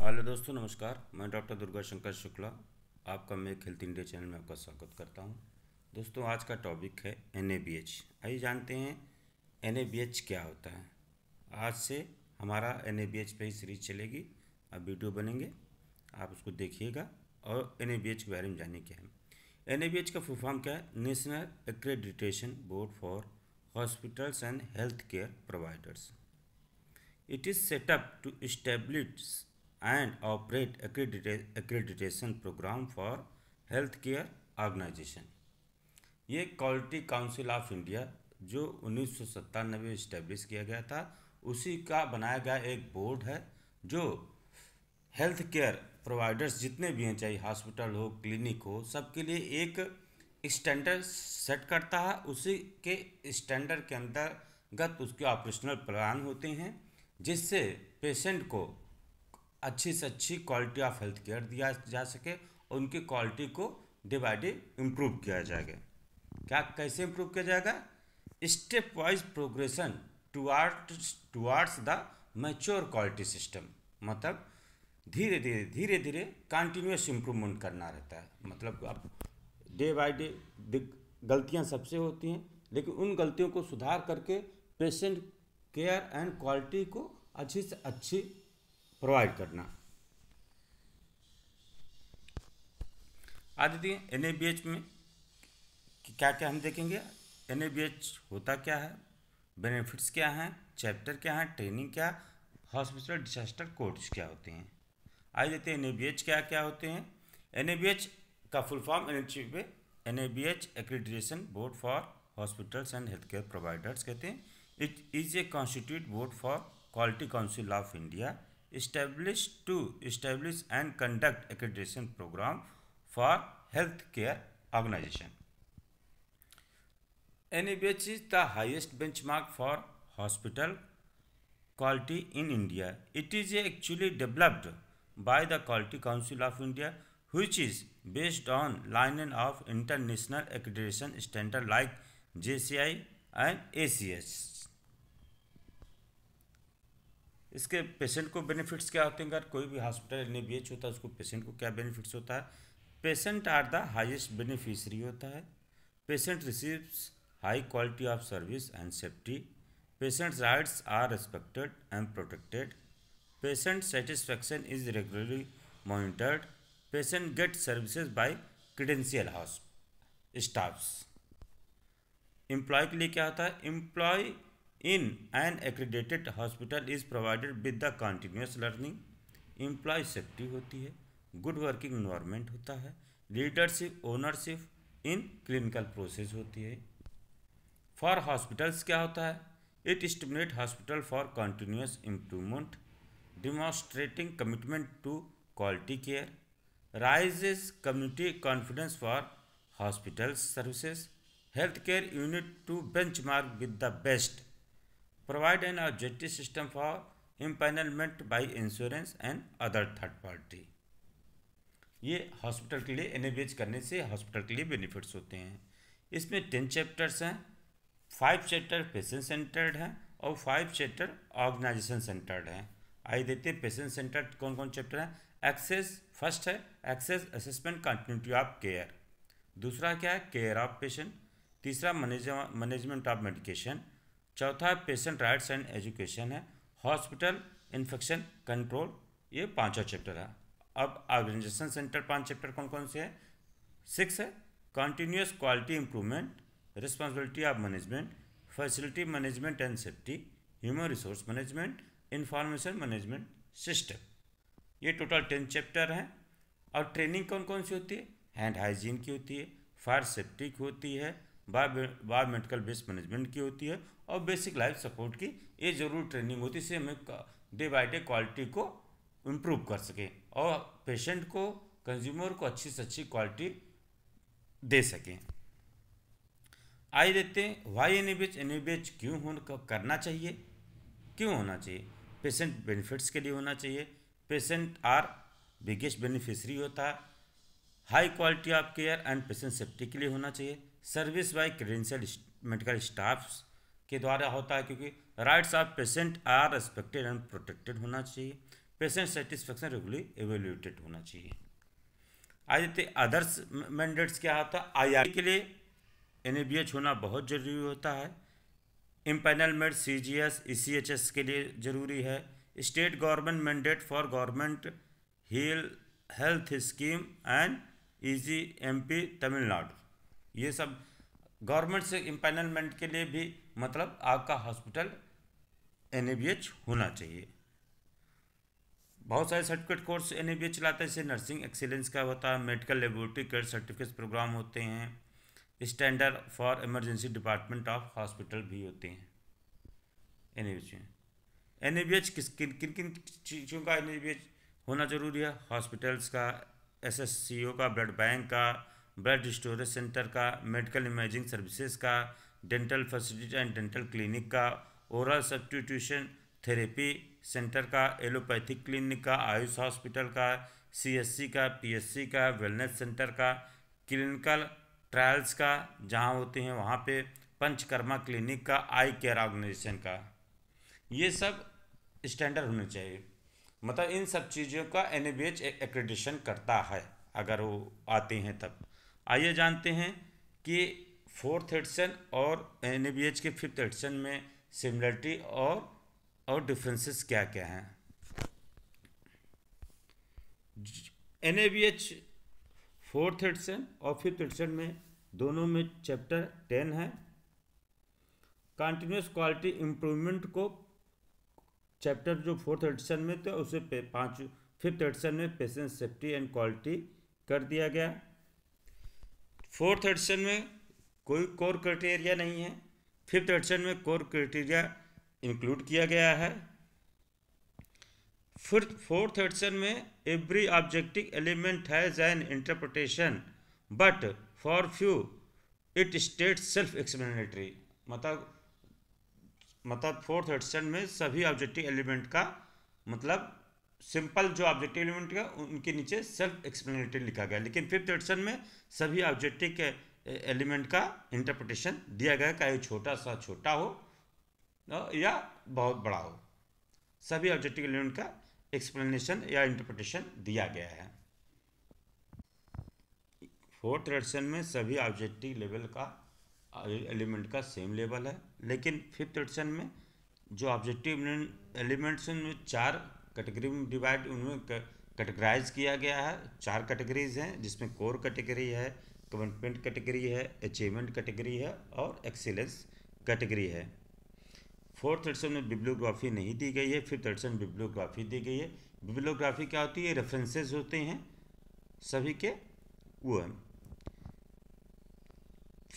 Hello दोस्तों, नमस्कार। मैं डॉक्टर दुर्गा शंकर शुक्ला, आपका मेक हेल्थ इंडिया चैनल में आपका स्वागत करता हूँ। दोस्तों, आज का टॉपिक है एनएबीएच आइए जानते हैं एनएबीएच क्या होता है। आज से हमारा NABH पे ही सीरीज़ चलेगी। अब वीडियो बनेंगे। आप उसको देखिएगा और एन के बारे में जानिए क्या है। एन का फुल फॉर्म क्या है? National accreditation board for hospitals and health care providers it is set up to establish and operate accreditation program for healthcare organization. ये क्वालिटी काउंसिल ऑफ़ इंडिया जो उन्नीस सौ सत्तानबे में इस्टेब्लिश किया गया था, उसी का बनाया गया एक बोर्ड है, जो हेल्थ केयर प्रोवाइडर्स जितने भी हैं, चाहे हॉस्पिटल हो क्लिनिक हो, सबके लिए एक स्टैंडर्ड सेट करता है उसी के स्टैंडर्ड के अंतर्गत उसके ऑपरेशनल प्लान होते हैं, जिससे पेशेंट को अच्छी से अच्छी क्वालिटी ऑफ़ हेल्थ केयर दिया जा सके और उनकी क्वालिटी को डे बाई डे इम्प्रूव किया जाएगा। क्या कैसे इम्प्रूव किया जाएगा? Step wise progression towards towards the mature quality system मतलब धीरे धीरे धीरे धीरे कंटिन्यूस इम्प्रूवमेंट करना रहता है। मतलब अब डे बाई डे गलतियाँ सबसे होती हैं, लेकिन उन गलतियों को सुधार करके पेशेंट केयर एंड क्वालिटी को अच्छी से अच्छी प्रोवाइड करना। आज देखिए एन में क्या क्या हम देखेंगे? एनएबीएच होता क्या है? बेनिफिट्स क्या हैं? चैप्टर क्या है? ट्रेनिंग क्या? हॉस्पिटल डिजास्टर कोर्स क्या होते हैं? आज देखते हैं एन क्या क्या होते हैं। एनएबीएच का full form N N accreditation board for hospitals and health care providers कहते हैं। It is a constitute board for quality council of India established to establish and conduct accreditation program for healthcare organization. NABH is the highest benchmark for hospital quality in India. It is actually developed by the Quality Council of India which is based on line of international accreditation standard like JCI and ACS. इसके patient को benefits क्या होते हैं? अगर कोई भी hospital N होता है, उसको पेशेंट को क्या बेनिफिट्स होता है? Patient are the highest beneficiary होता है। Patient receives high quality of service and safety patients rights are respected and protected patient satisfaction is regularly monitored patient get services by credential house staffs employ के लिए क्या होता है? Employ in an accredited hospital is provided with the continuous learning employ safety होती है good working environment होता है leadership ownership in clinical process होती है। फॉर हॉस्पिटल्स क्या होता है? It stimulate hospital for continuous improvement demonstrating commitment to quality care raises community confidence for hospitals services health care unit to benchmark with the best provide an objective system for empanelment by insurance and other third party. ये hospital के लिए N करने से hospital के लिए benefits होते हैं। इसमें टेन चैप्टर्स हैं फाइव चैप्टर पेशेंट सेंटर्ड हैं और फाइव चैप्टर ऑर्गेनाइजेशन सेंटर्ड हैं। आइए देखते हैं पेशेंट सेंटर्ड कौन कौन चैप्टर हैं। एक्सेस फ़र्स्ट है access assessment continuity of care दूसरा क्या है? केयर ऑफ़ पेशेंट तीसरा मैनेजमेंट ऑफ़ मेडिकेशन चौथा पेशेंट राइट्स एंड एजुकेशन है हॉस्पिटल इन्फेक्शन कंट्रोल ये पांचवा चैप्टर है। अब ऑर्गेनाइजेशन सेंटर पाँच चैप्टर कौन कौन से हैं? सिक्स है continuous quality improvement responsibility of management facility management and safety human resource management information management system ये टोटल टेन चैप्टर हैं। और ट्रेनिंग कौन कौन सी होती है? हैंड हाइजीन की होती है फायर सेफ्टी की होती है बायो मेडिकल बेस्ड मैनेजमेंट की होती है और बेसिक लाइफ सपोर्ट की। ये ज़रूर ट्रेनिंग होती है, इससे हमें डे बाई डे क्वालिटी को इम्प्रूव कर सकें और पेशेंट को, कंज्यूमर को अच्छी से अच्छी क्वालिटी दे सकें। आइए देखते हैं वाई एन एन क्यों हो करना चाहिए? क्यों होना चाहिए? पेशेंट बेनिफिट्स के लिए होना चाहिए। पेशेंट आर बिगेस्ट बेनिफिशरी होता है। High quality of care and patient safety के लिए होना चाहिए। Service by credential medical staff के द्वारा होता है, क्योंकि rights of patient are respected and protected होना चाहिए। पेशेंट सेटिस्फेक्शन रेगुलरली एवेल्यूटेड होना चाहिए। आज देखते अदर्स मैंडेट्स क्या होता है? आई के लिए एनएबीएच होना बहुत ज़रूरी होता है। Empanelment C G S E C H S के लिए ज़रूरी है। State government mandate for government heal health scheme and EG MP Tamil Nadu ये सब गवर्नमेंट से इम्पैनलमेंट के लिए भी मतलब आपका हॉस्पिटल एन होना चाहिए। बहुत सारे सर्टिफिकेट कोर्स एन ए चलाते हैं, जैसे नर्सिंग एक्सीलेंस का होता है medical laboratory care certificate program होते हैं standard for emergency department of hospital भी होते हैं एन ए में। एन ए बी एच किस, किन किन किन चीज़ों का एन ए बी एच होना ज़रूरी है? हॉस्पिटल्स का एस एस सी ओ का ब्लड बैंक का ब्लड स्टोरेज सेंटर का, मेडिकल इमेजिंग सर्विसेज़ का, dental facility and dental clinic का, ओरल सब्सटीट्यूशन थेरेपी सेंटर का, एलोपैथिक क्लिनिक का, आयुष हॉस्पिटल का, सीएससी का, पीएससी का, वेलनेस सेंटर का, क्लिनिकल ट्रायल्स का, जहाँ होते हैं वहाँ पे पंचकर्मा क्लिनिक का, आई केयर ऑर्गेनाइजेशन का। ये सब स्टैंडर्ड होने चाहिए। मतलब इन सब चीज़ों का एन एक्रेडिशन करता है, अगर वो आते हैं तब। आइए जानते हैं कि फोर्थ एडिशन और एन के फिफ्थ एडिशन में सिमिलरिटी और और डिफरेंसेस क्या क्या हैं। एन फोर्थ एडिशन और फिफ्थ एडिशन में दोनों में चैप्टर टेन है। कंटिन्यूस क्वालिटी इम्प्रूवमेंट को चैप्टर जो फोर्थ एडिशन में थे, उसे पाँच फिफ्थ एडिशन में पेशेंट सेफ्टी एंड क्वालिटी कर दिया गया। फोर्थ एडिशन में कोई कोर क्राइटेरिया नहीं है। फिफ्थ एडिशन में कोर क्राइटेरिया इंक्लूड किया गया है। फिर फोर्थ एडिशन में every objective element has an interpretation but for few it state self explanatory मतलब मतलब फोर्थ एडिशन में सभी ऑब्जेक्टिव एलिमेंट का मतलब सिंपल जो ऑब्जेक्टिव एलिमेंट का उनके नीचे सेल्फ एक्सप्लेनेटरी लिखा गया लेकिन फिफ्थ एडिशन में सभी ऑब्जेक्टिव के एलिमेंट का इंटरप्रटेशन दिया गया चाहे छोटा सा छोटा हो या बहुत बड़ा हो। सभी ऑब्जेक्टिव एलिमेंट का एक्सप्लेनेशन या इंटरप्रिटेशन दिया गया है। फोर्थ एडिशन में सभी ऑब्जेक्टिव लेवल का एलिमेंट का सेम लेवल है। लेकिन फिफ्थ एडिशन में जो ऑब्जेक्टिव एलिमेंट्स उनमें चार कैटेगरी में डिवाइड उनमें कैटेगराइज किया गया है। चार कैटेगरीज हैं, जिसमें कोर कैटेगरी है कमिटमेंट कैटेगरी है अचीवमेंट कैटेगरी है और एक्सीलेंस कैटेगरी है। फोर्थ एडिशन में बिब्लियोग्राफी नहीं दी गई है फिफ्थ एडिशन बिब्लियोग्राफी दी गई है। बिब्लियोग्राफी क्या होती है? रेफरेंसेस होते हैं, सभी के वो हैं।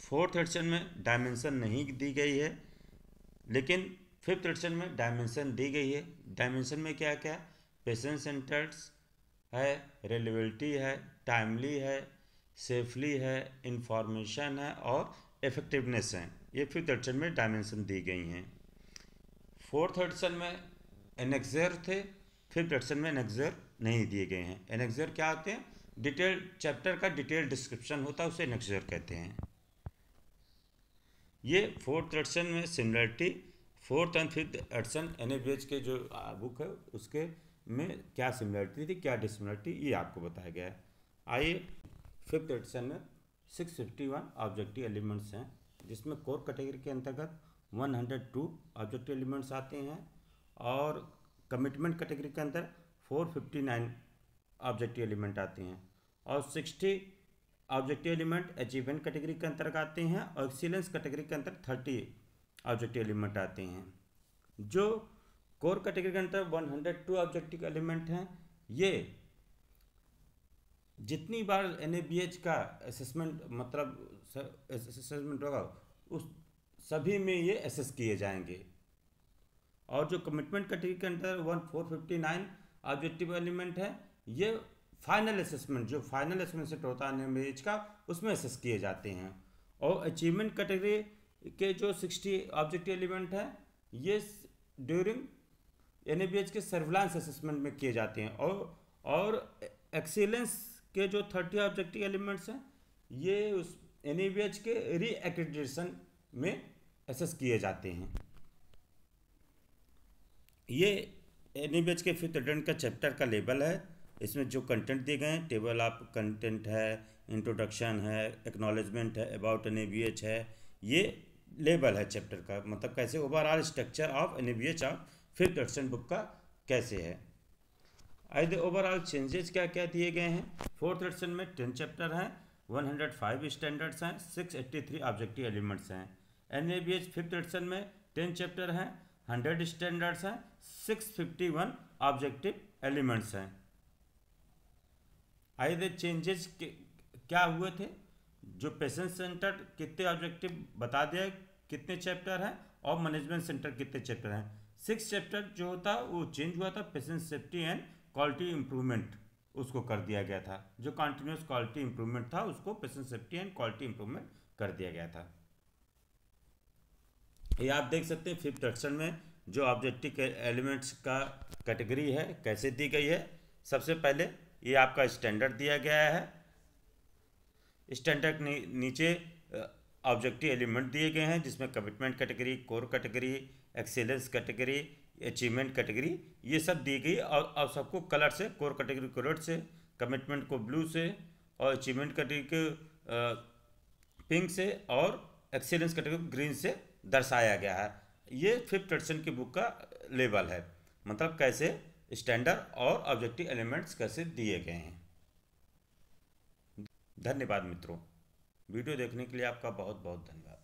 फोर्थ एडिशन में डायमेंशन नहीं दी गई है, लेकिन फिफ्थ एडिशन में डायमेंशन दी गई है। डायमेंशन में क्या क्या? पेशेंट सेंटर्स है रेलिबिलिटी है टाइमली है सेफली है इंफॉर्मेशन है और इफेक्टिवनेस है। ये फिफ्थ एडिशन में डायमेंशन दी गई हैं। फोर्थ एडिशन में एनेक्जर थे फिफ्थ एडिशन में एनेक्जर नहीं दिए गए हैं। एनेक्जर क्या होते हैं? डिटेल चैप्टर का डिटेल डिस्क्रिप्शन होता है, उसे एनेक्जर कहते हैं। ये फोर्थ एडिशन में similarity fourth and fifth edition N के जो बुक है, उसके में क्या सिमिलरिटी थी, क्या डिसमिलरिटी ये आपको बताया गया है। आइए फिफ्थ एडिशन में six fifty one objective elements हैं, जिसमें कोर कैटेगरी के अंतर्गत 102 ऑब्जेक्टिव एलिमेंट्स आते हैं, और कमिटमेंट कैटेगरी के अंदर 459 ऑब्जेक्टिव एलिमेंट आते हैं, और 60 ऑब्जेक्टिव एलिमेंट अचीवमेंट कैटेगरी के अंतर्गत आते हैं, और एक्सीलेंस कैटेगरी के अंदर 30 ऑब्जेक्टिव एलिमेंट आते हैं। जो कोर कैटेगरी के अंदर 102 ऑब्जेक्टिव एलिमेंट हैं, ये जितनी बार एन का असेसमेंट मतलब असेसमेंट होगा, उस सभी में ये एसेस किए जाएँगे। और जो कमिटमेंट कैटेगरी के अंदर one four fifty nine objective element है, ये फाइनल असेसमेंट जो फाइनल असेसमेंट होता है एज का, उसमें एसेस किए जाते हैं। और अचीवमेंट कैटेगरी के जो सिक्सटी ऑब्जेक्टिव एलिमेंट है, ये ड्यूरिंग एनएबीएच के सर्विलांस असेसमेंट में किए जाते हैं। और और एक्सीलेंस के जो थर्टी ऑब्जेक्टिव एलिमेंट्स हैं, ये उस एनएबीएच के री एक्रेडिटेशन में एसेस किए जाते हैं। ये एनी के फिफ्थ एडिशन का चैप्टर का लेबल है। इसमें जो कंटेंट दिए गए हैं टेबल ऑफ़ कंटेंट है इंट्रोडक्शन है एक्नॉलेजमेंट है अबाउट एनएबीएच है, ये लेबल है चैप्टर का मतलब कैसे overall structure of N B H of fifth edition book का कैसे है। आई द ओवरऑल चेंजेस क्या क्या दिए गए हैं। फोर्थ एडिशन में टेन चैप्टर हैं 105 स्टैंडर्ड्स हैं 683 ऑब्जेक्टिव एलिमेंट्स हैं। N A B H fifth edition में टेन चैप्टर हैं 100 स्टैंडर्ड्स हैं 651 ऑब्जेक्टिव एलिमेंट्स हैं। आई द चेंजेस क्या हुए थे? जो पेशेंट सेंटर कितने ऑब्जेक्टिव बता दिया कितने चैप्टर हैं और मैनेजमेंट सेंटर कितने चैप्टर हैं। सिक्स चैप्टर जो होता, वो चेंज हुआ था patient safety and quality improvement उसको कर दिया गया था। जो कॉन्टिन्यूस क्वालिटी इंप्रूवमेंट था, उसको patient safety and quality improvement कर दिया गया था। ये आप देख सकते हैं फिफ्थ सेक्शन में जो ऑब्जेक्टिव एलिमेंट्स का कैटेगरी है, कैसे दी गई है। सबसे पहले ये आपका स्टैंडर्ड दिया गया है। स्टैंडर्ड नीचे ऑब्जेक्टिव एलिमेंट दिए गए हैं, जिसमें commitment category core category excellence category achievement category ये सब दी गई और अब सबको कलर से कोर कैटेगरी को रेड से कमिटमेंट को ब्लू से, और अचीवमेंट कैटेगरी को पिंक से, और एक्सीलेंस कैटेगरी ग्रीन से दर्शाया गया है। ये फिफ्थ एडिशन की बुक का लेवल है। मतलब कैसे? स्टैंडर्ड और ऑब्जेक्टिव एलिमेंट्स कैसे दिए गए हैं? धन्यवाद मित्रों। वीडियो देखने के लिए आपका बहुत बहुत धन्यवाद।